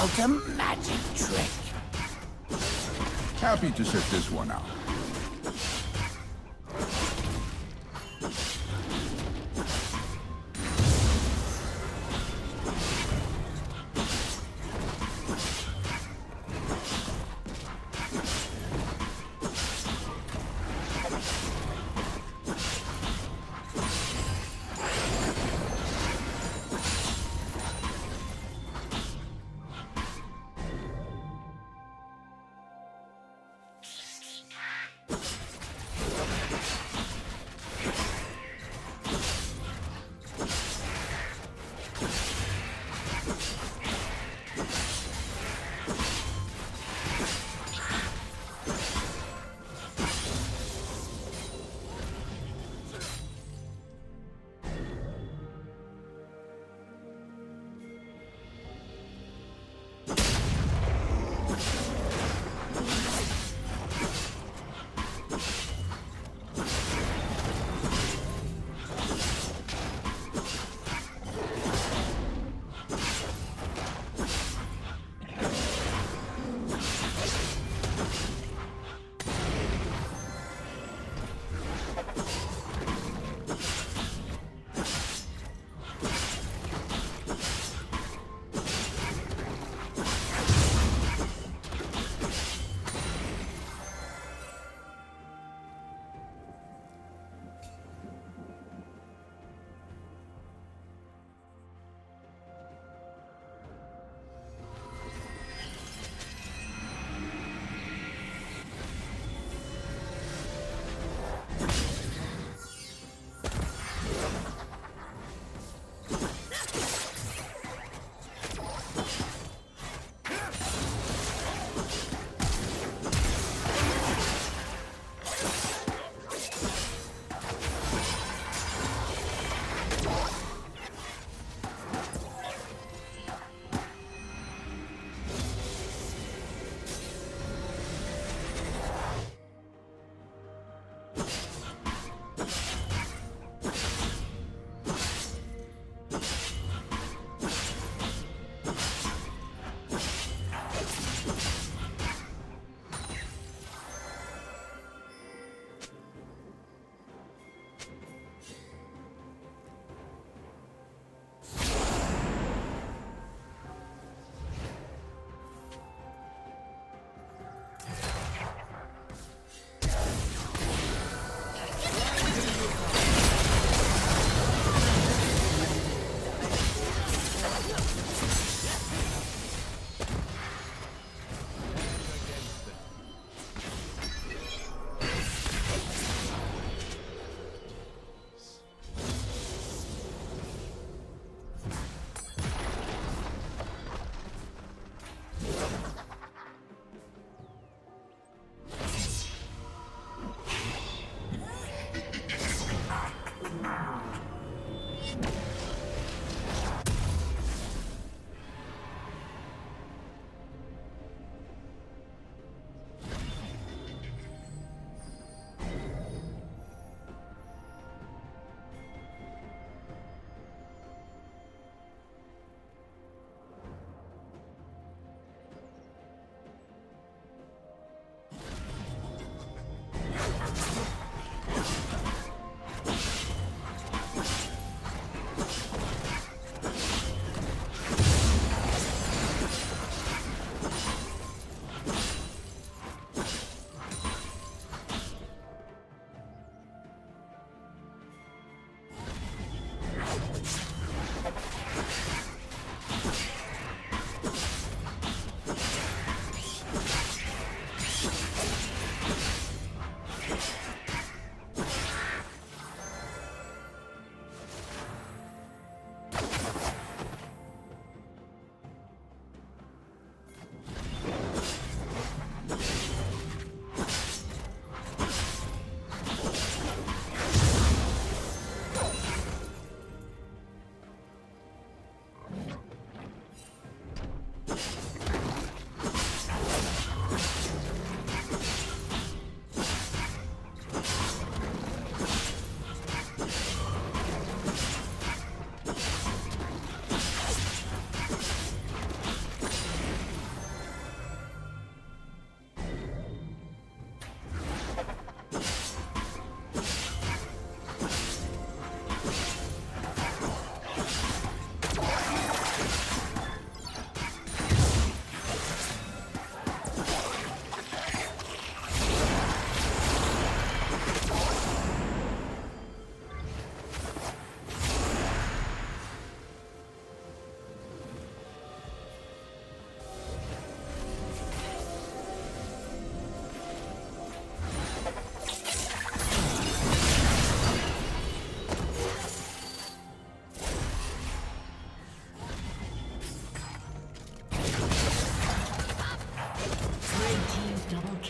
out a magic trick. Happy to set this one out.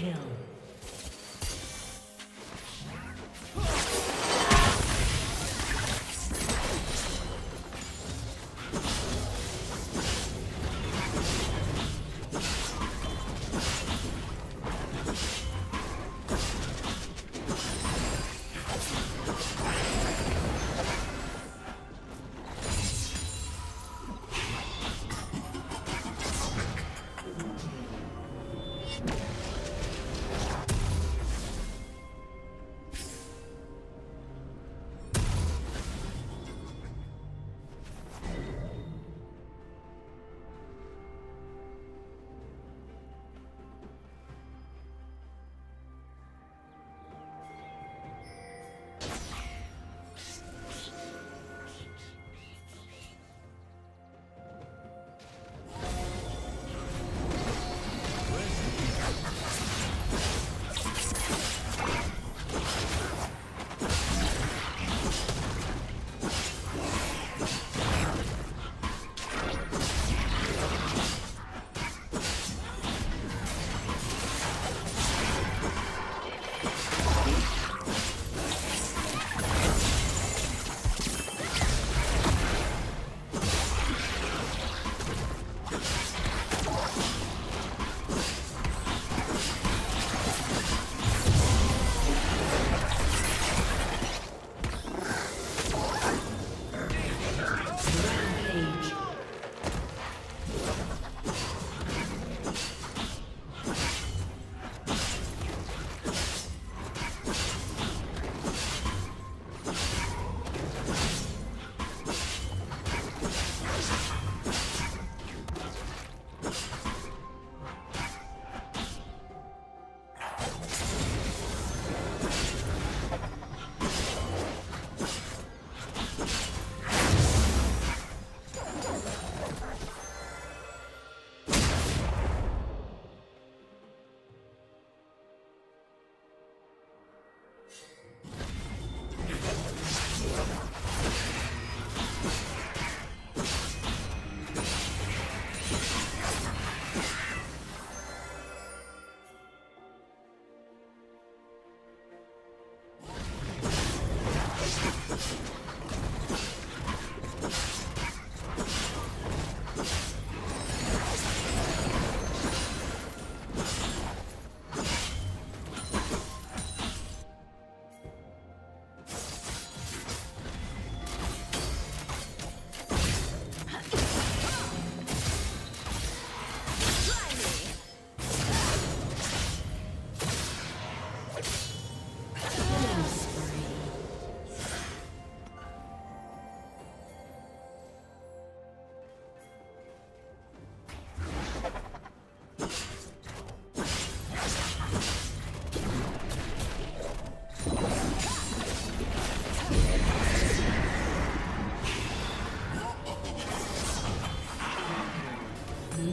kill.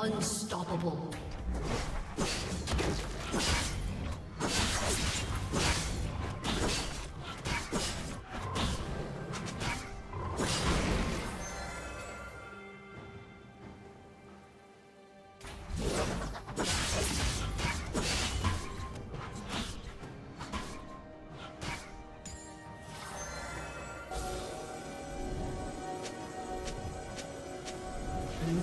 Unstoppable.